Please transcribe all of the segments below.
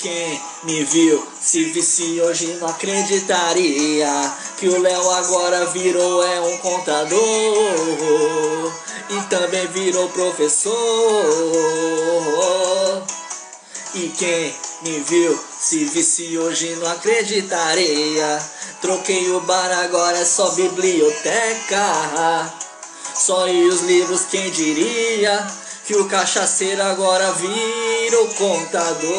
quem me viu se visse hoje não acreditaria que o Léo agora virou é um contador e também virou professor. E quem me viu se visse hoje não acreditaria. Troquei o bar, agora é só biblioteca. Só e os livros, quem diria? Que o cachaceiro agora vira o contador.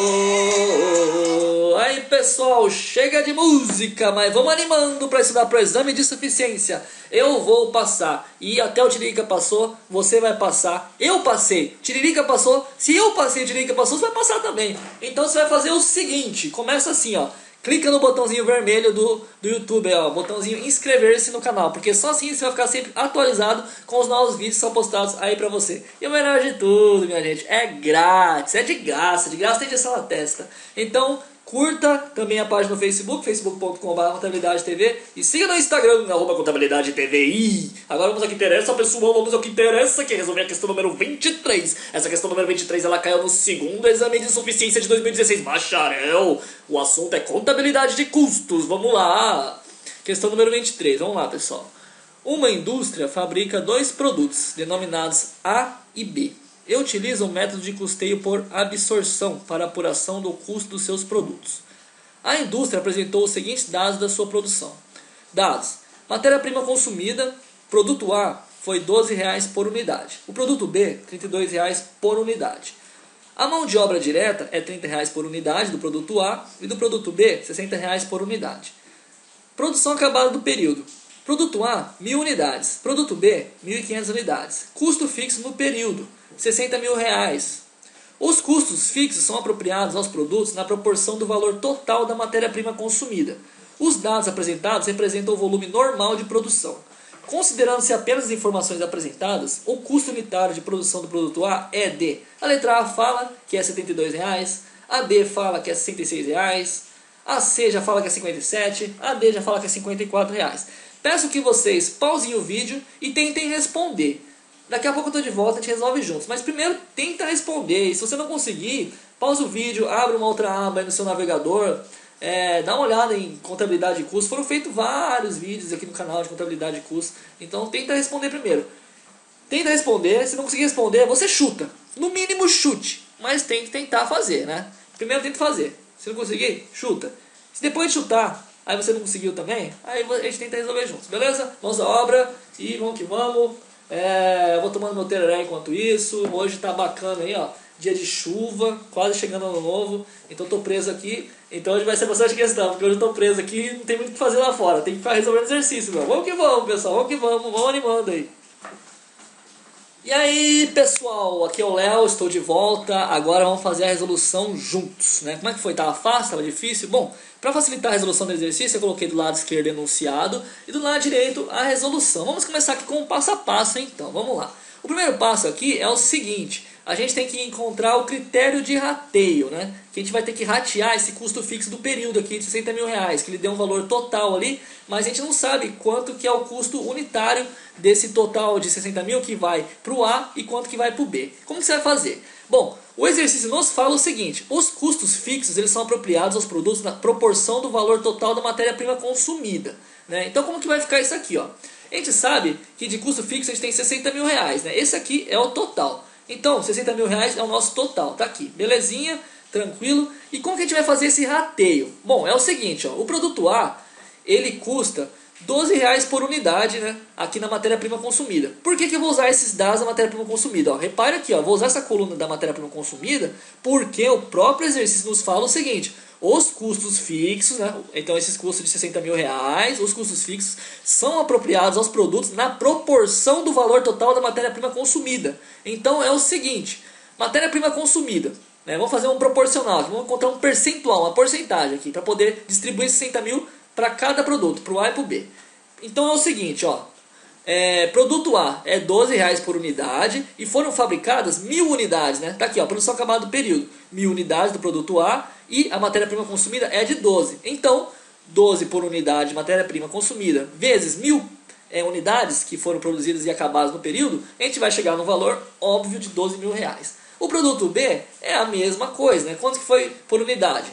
Aí pessoal, chega de música, mas vamos animando para estudar para o exame de suficiência. Eu vou passar. E até o Tiririca passou, você vai passar. Eu passei, Tiririca passou. Se eu passei, Tiririca passou, você vai passar também. Então você vai fazer o seguinte: começa assim, ó. Clica no botãozinho vermelho do, do YouTube, ó, botãozinho inscrever-se no canal, porque só assim você vai ficar sempre atualizado com os novos vídeos que são postados aí pra você. E o melhor de tudo, minha gente, é grátis, é de graça, de graça tem injeção na testa. Então, Curta também a página no Facebook, facebook.com.br TV. E siga no Instagram, arroba contabilidade TVI. Agora vamos ao que interessa, pessoal. Vamos ao que interessa, que é resolver a questão número 23. Essa questão número 23 ela caiu no segundo exame de suficiência de 2016. Bacharel. O assunto é contabilidade de custos. Vamos lá. Questão número 23. Vamos lá, pessoal. Uma indústria fabrica dois produtos denominados A e B e utiliza o método de custeio por absorção para apuração do custo dos seus produtos. A indústria apresentou os seguintes dados da sua produção. Dados: matéria-prima consumida, produto A foi R$ 12,00 por unidade. O produto B, R$ 32,00 por unidade. A mão de obra direta é R$ 30,00 por unidade do produto A e do produto B, R$ 60,00 por unidade. Produção acabada do período. Produto A, 1.000 unidades. Produto B, 1.500 unidades. Custo fixo no período, 60 mil reais. Os custos fixos são apropriados aos produtos na proporção do valor total da matéria-prima consumida. Os dados apresentados representam o volume normal de produção. Considerando-se apenas as informações apresentadas, o custo unitário de produção do produto A é de. A letra A fala que é 72 reais, a B fala que é 66 reais, a C já fala que é 57, a D já fala que é 54 reais. Peço que vocês pausem o vídeo e tentem responder. Daqui a pouco eu tô de volta, a gente resolve juntos. Mas primeiro tenta responder. E se você não conseguir, pausa o vídeo, abre uma outra aba aí no seu navegador. É, dá uma olhada em contabilidade de custos. Foram feitos vários vídeos aqui no canal de contabilidade de custos. Então tenta responder primeiro. Tenta responder, se não conseguir responder, você chuta. No mínimo chute. Mas tem que tentar fazer, né? Primeiro tenta fazer. Se não conseguir, chuta. Se depois de chutar, aí você não conseguiu também, aí a gente tenta resolver juntos, beleza? Vamos à obra e vamos que vamos. É, eu vou tomando meu tereré enquanto isso. Hoje tá bacana aí, ó. Dia de chuva, quase chegando ano novo. Então tô preso aqui. Então hoje vai ser bastante questão, porque hoje eu tô preso aqui e não tem muito o que fazer lá fora. Tem que ficar resolvendo exercício, meu. Vamos que vamos, pessoal. Vamos que vamos. Vamos animando aí. E aí, pessoal, aqui é o Léo, estou de volta. Agora vamos fazer a resolução juntos, né? Como é que foi? Tava fácil? Tava difícil? Bom, para facilitar a resolução do exercício, eu coloquei do lado esquerdo enunciado e do lado direito a resolução. Vamos começar aqui com o passo a passo então, vamos lá. O primeiro passo aqui é o seguinte, a gente tem que encontrar o critério de rateio, né? Que a gente vai ter que ratear esse custo fixo do período aqui de 60 mil reais, que ele deu um valor total ali, mas a gente não sabe quanto que é o custo unitário desse total de 60 mil que vai para o A e quanto que vai para o B. Como que você vai fazer? Bom, o exercício nos fala o seguinte: os custos fixos eles são apropriados aos produtos na proporção do valor total da matéria-prima consumida. Né? Então, como que vai ficar isso aqui? Ó? A gente sabe que de custo fixo a gente tem 60 mil reais. Né? Esse aqui é o total. Então, 60 mil reais é o nosso total. Tá aqui, belezinha, tranquilo. E como que a gente vai fazer esse rateio? Bom, é o seguinte: ó, o produto A ele custa 12 reais por unidade né, aqui na matéria-prima consumida. Por que, que eu vou usar esses dados da matéria-prima consumida? Ó, repare aqui, ó, vou usar essa coluna da matéria-prima consumida porque o próprio exercício nos fala o seguinte: os custos fixos, né, então esses custos de 60 mil reais, os custos fixos são apropriados aos produtos na proporção do valor total da matéria-prima consumida. Então é o seguinte: matéria-prima consumida. Né, vamos fazer um proporcional, vamos encontrar um percentual, uma porcentagem aqui, para poder distribuir 60 mil para cada produto, para o A e para o B. Então é o seguinte, ó, é, produto A é 12 reais por unidade e foram fabricadas mil unidades, né? Tá aqui, ó, produção acabada do período, mil unidades do produto A e a matéria-prima consumida é de 12. Então, 12 por unidade de matéria-prima consumida vezes mil é, unidades que foram produzidas e acabadas no período, a gente vai chegar no valor óbvio de 12 mil reais. O produto B é a mesma coisa, né? Quanto que foi por unidade?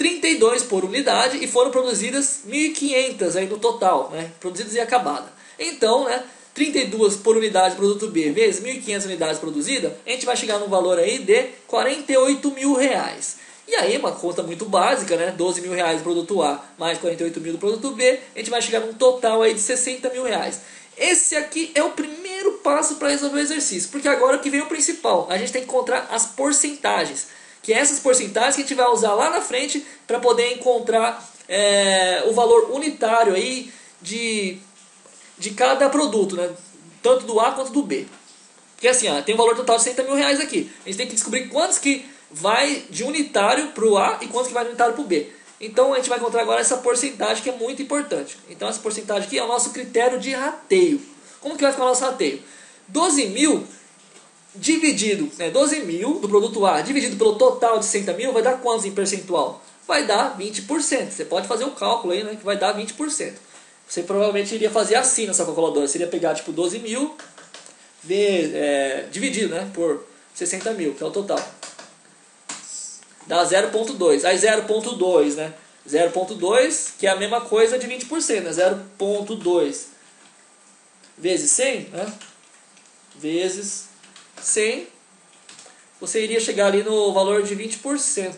32 por unidade e foram produzidas 1.500 aí no total, né? Produzidas e acabada. Então, né? 32 por unidade produto B vezes 1.500 unidades produzidas, a gente vai chegar num valor aí de 48 mil reais. E aí, uma conta muito básica, né? 12 mil reais do produto A mais 48 mil do produto B, a gente vai chegar num total aí de 60 mil reais. Esse aqui é o primeiro passo para resolver o exercício, porque agora que vem o principal, a gente tem que encontrar as porcentagens, que é essas porcentagens que a gente vai usar lá na frente para poder encontrar é, o valor unitário aí de, de cada produto, né? tanto do A quanto do B. Porque assim, ó, tem um valor total de 60 mil reais aqui. A gente tem que descobrir quantos que vai de unitário para o A e quantos que vai de unitário para o B. Então a gente vai encontrar agora essa porcentagem que é muito importante. Então essa porcentagem aqui é o nosso critério de rateio. Como que vai ficar o nosso rateio? 12 mil dividido, né, 12 mil do produto A dividido pelo total de 60 mil vai dar quantos em percentual? Vai dar 20%. Você pode fazer o cálculo aí, né, que vai dar 20%. Você provavelmente iria fazer assim na sua calculadora. Você iria pegar tipo 12 mil é, dividido né, por 60 mil, que é o total dá 0.2. Aí 0.2, né? 0.2, que é a mesma coisa de 20%, né? 0.2 vezes 100, né? Vezes 100, você iria chegar ali no valor de 20%,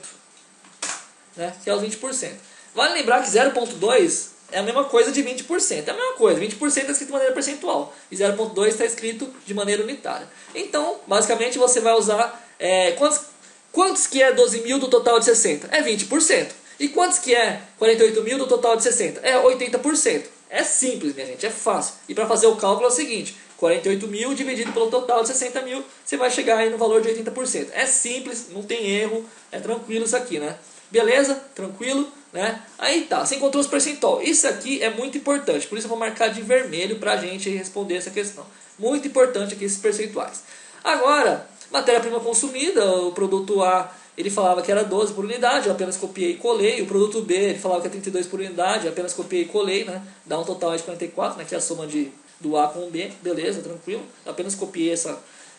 né? Que é os 20%. Vale lembrar que 0.2 é a mesma coisa de 20%. É a mesma coisa. 20% está escrito de maneira percentual. E 0.2 está escrito de maneira unitária. Então, basicamente, você vai usar... É, quantos, Quantos que é 12 mil do total de 60? É 20%. E quantos que é 48 mil do total de 60? É 80%. É simples, minha gente, é fácil. E para fazer o cálculo é o seguinte, 48 mil dividido pelo total de 60 mil, você vai chegar aí no valor de 80%. É simples, não tem erro, é tranquilo isso aqui, né? Beleza? Tranquilo, né? Aí tá, você encontrou os percentual. Isso aqui é muito importante, por isso eu vou marcar de vermelho para a gente responder essa questão. Muito importante aqui esses percentuais. Agora, Matéria-prima consumida, o produto A ele falava que era 12 por unidade, eu apenas copiei e colei. O produto B ele falava que é 32 por unidade, eu apenas copiei e colei, né? Dá um total de 44, né? que é a soma de, do A com o B, beleza, tranquilo. Apenas copiei essa,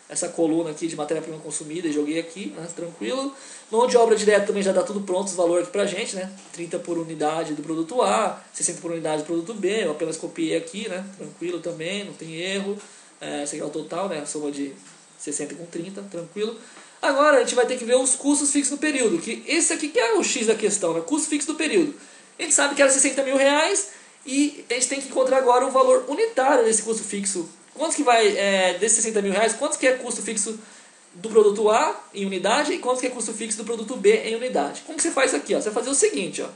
essa coluna aqui de matéria-prima consumida e joguei aqui, né? tranquilo. Mão de obra direta também já dá tudo pronto, os valores aqui pra gente, né? 30 por unidade do produto A, 60 por unidade do produto B, eu apenas copiei aqui, né? Tranquilo também, não tem erro. É, esse aqui é o total, né? A soma de 60 com 30, tranquilo. Agora a gente vai ter que ver os custos fixos do período, que esse aqui que é o X da questão, né? custo fixo do período. A gente sabe que era 60 mil reais e a gente tem que encontrar agora o valor unitário desse custo fixo. Quantos que vai, é, desses 60 mil reais, quantos que é custo fixo do produto A em unidade e quantos que é custo fixo do produto B em unidade. Como que você faz aqui? Ó? Você vai fazer o seguinte, ó.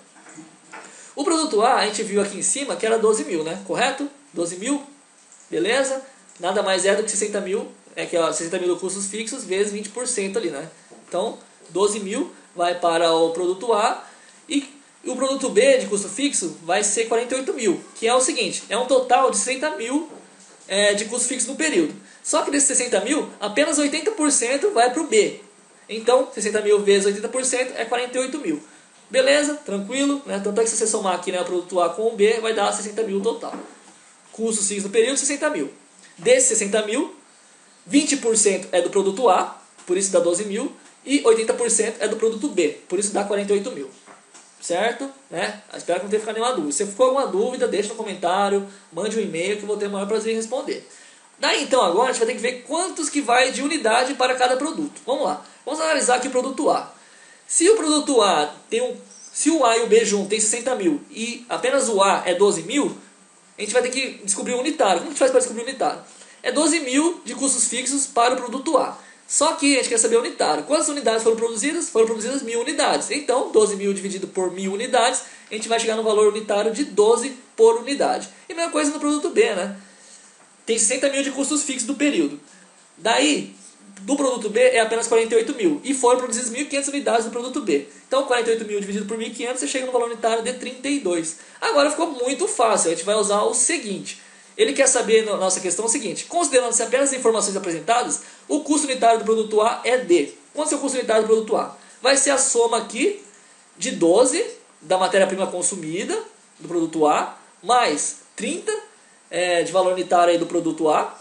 O produto A, a gente viu aqui em cima que era 12 mil, né? Correto? 12 mil, beleza? Nada mais é do que 60 mil é que ó, 60 mil custos fixos vezes 20% ali, né? Então, 12 mil vai para o produto A e o produto B de custo fixo vai ser 48 mil, que é o seguinte, é um total de 60 mil é, de custo fixo no período. Só que desses 60 mil, apenas 80% vai para o B. Então, 60 mil vezes 80% é 48 mil. Beleza? Tranquilo? Né? Tanto é que se você somar aqui né, o produto A com o B, vai dar 60 mil total. Custos fixos no período, 60 mil. Desses 60 mil, 20% é do produto A, por isso dá 12 mil, e 80% é do produto B, por isso dá 48 mil. Certo? Né? Espero que não tenha ficado nenhuma dúvida. Se ficou alguma dúvida, deixa no comentário, mande um e-mail que eu vou ter o maior prazer em responder. Daí então agora a gente vai ter que ver quantos que vai de unidade para cada produto. Vamos lá. Vamos analisar aqui o produto A. Se o produto A tem um. Se o A e o B junto tem 60 mil e apenas o A é 12 mil, a gente vai ter que descobrir o unitário. Como a gente faz para descobrir o unitário? é 12 mil de custos fixos para o produto A. Só que a gente quer saber o unitário. Quantas unidades foram produzidas? Foram produzidas mil unidades. Então, 12 mil dividido por mil unidades, a gente vai chegar no valor unitário de 12 por unidade. E a mesma coisa no produto B, né? Tem 60 mil de custos fixos do período. Daí, do produto B é apenas 48 mil. E foram produzidas 1.500 unidades do produto B. Então, 48 mil dividido por 1.500, você chega no valor unitário de 32. Agora ficou muito fácil. A gente vai usar o seguinte. Ele quer saber na nossa questão o seguinte: considerando-se apenas as informações apresentadas, o custo unitário do produto A é D. Quanto é o custo unitário do produto A? Vai ser a soma aqui de 12 da matéria-prima consumida do produto A, mais 30 é, de valor unitário aí do produto A,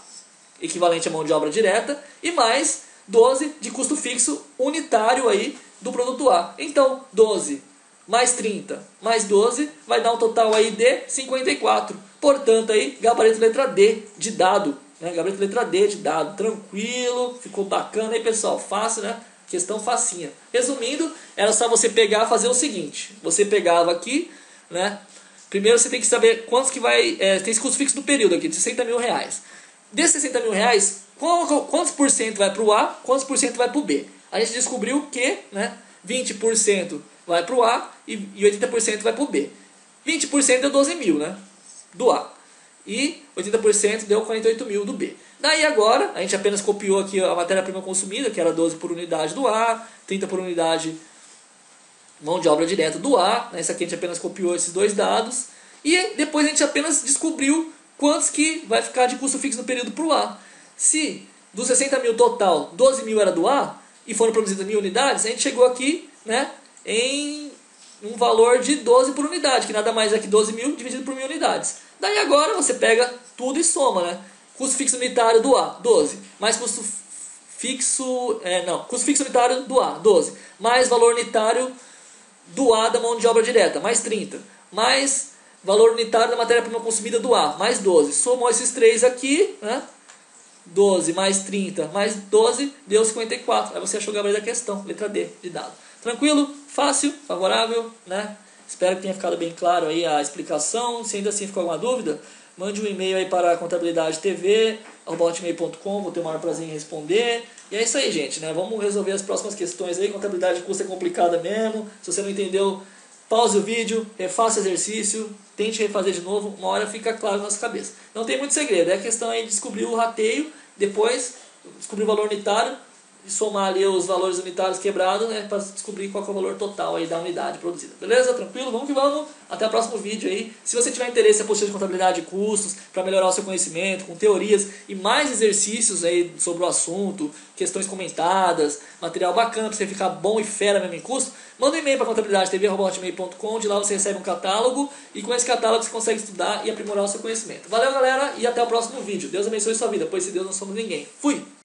equivalente à mão de obra direta, e mais 12 de custo fixo unitário aí do produto A. Então, 12 mais 30 mais 12 vai dar um total aí de 54. Portanto, aí, gabarito letra D de dado. Né? Gabarito letra D de dado. Tranquilo, ficou bacana aí, pessoal. Fácil, né? Questão facinha. Resumindo, era só você pegar e fazer o seguinte. Você pegava aqui, né? Primeiro você tem que saber quantos que vai... É, tem esse custo fixo do período aqui, de 60 mil reais. Desses 60 mil reais, quantos por cento vai para o A, quantos por cento vai para o B? A gente descobriu que né, 20% vai para o A e 80% vai para o B. 20% deu 12 mil, né? Do A. E 80% deu 48 mil do B. Daí agora, a gente apenas copiou aqui a matéria-prima consumida, que era 12 por unidade do A, 30 por unidade mão de obra direta do A. Né? Essa aqui a gente apenas copiou esses dois dados. E depois a gente apenas descobriu quantos que vai ficar de custo fixo no período para o A. Se dos 60 mil total, 12 mil era do A, e foram produzidas mil unidades, a gente chegou aqui né, em um valor de 12 por unidade, que nada mais é que 12 mil dividido por mil unidades. Daí agora você pega tudo e soma, né? Custo fixo unitário do A, 12. Mais custo fixo. É, não, custo fixo unitário do A, 12. Mais valor unitário do A da mão de obra direta, mais 30. Mais valor unitário da matéria-prima consumida do A, mais 12. Somou esses três aqui, né? 12 mais 30 mais 12 deu 54. Aí você achou o gabarito da questão, letra D de dado. Tranquilo? Fácil? Favorável? Né? Espero que tenha ficado bem claro aí a explicação. Se ainda assim ficou alguma dúvida, mande um e-mail aí para contabilidade tv hotmail.com, vou ter o maior prazer em responder. E é isso aí, gente, né? Vamos resolver as próximas questões aí. Contabilidade de custo é complicada mesmo. Se você não entendeu, pause o vídeo, refaça o exercício, tente refazer de novo, uma hora fica claro na nossa cabeça. Não tem muito segredo, é questão aí de descobrir o rateio, depois descobrir o valor unitário, e somar ali os valores unitários quebrados, né, para descobrir qual é o valor total aí da unidade produzida. Beleza? Tranquilo? Vamos que vamos. Até o próximo vídeo aí. Se você tiver interesse em apostila de contabilidade e custos, para melhorar o seu conhecimento, com teorias e mais exercícios aí sobre o assunto, questões comentadas, material bacana para você ficar bom e fera mesmo em custo, manda um e-mail para contabilidade.tv.com, de lá você recebe um catálogo e com esse catálogo você consegue estudar e aprimorar o seu conhecimento. Valeu, galera, e até o próximo vídeo. Deus abençoe sua vida, pois se Deus não somos ninguém. Fui!